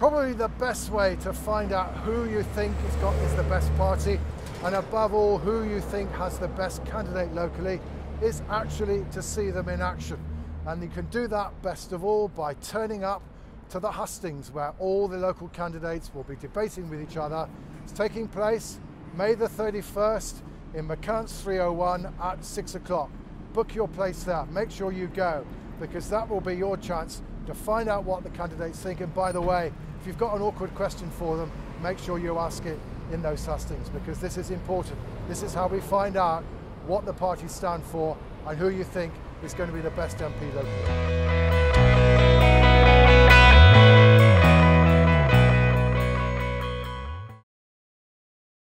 Probably the best way to find out who you think has got is the best party and above all who you think has the best candidate locally is actually to see them in action. And you can do that best of all by turning up to the hustings where all the local candidates will be debating with each other. It's taking place May the 31st in McCance 301 at 6 o'clock. Book your place there. Make sure you go because that will be your chance to find out what the candidates think. And by the way, if you've got an awkward question for them, make sure you ask it in those hustings because this is important. This is how we find out what the parties stand for and who you think is going to be the best MP locally.